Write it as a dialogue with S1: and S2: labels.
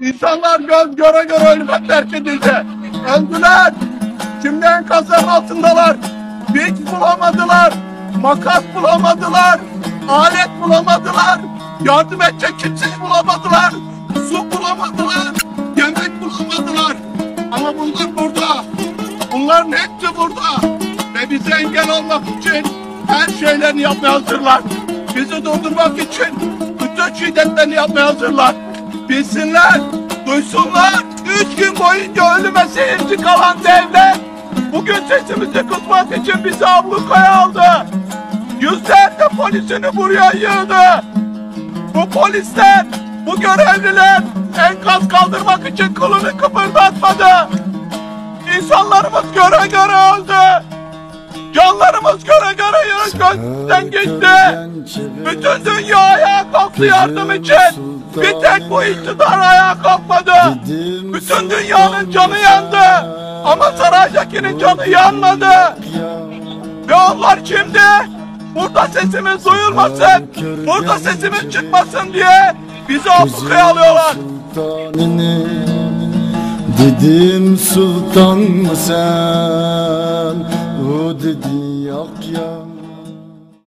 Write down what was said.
S1: İnsanlar göz göre göre ölüme terk edildi. Öldüler. Şimdi enkazların altındalar. Vinç bulamadılar. Makas bulamadılar. Alet bulamadılar. Yardım edecek kimseyi bulamadılar. Su bulamadılar. Yemek bulamadılar. Ama bunlar burada. Bunların hepsi burada. Ve bize engel olmak için her şeylerini yapmaya hazırlar. Bizi durdurmak için bütün şiddetlerini yapmaya hazırlar. Bilsinler, duysunlar. Üç gün boyunca ölüme seyirci kalan devlet bugün sesimizi kutmak için bizi ablukaya aldı. Yüzlerce polisini buraya yığdı. Bu polisler, bu görevliler enkaz kaldırmak için kılını kıpırdatmadı. İnsanlarımız göre göre öldü. Canlarımız göre göre gözden gitti. Bütün dünya ayağa kalktı yardım için. Bir tek bu iktidar ayağa kalkmadı. Bütün dünyanın canı yandı. Ama saraydakinin canı yanmadı. Ve onlar şimdi burada sesimiz duyulmasın, burada sesimiz çıkmasın diye bizi ablukaya alıyorlar.
S2: Dedim sultan mı sen O dedi yok ya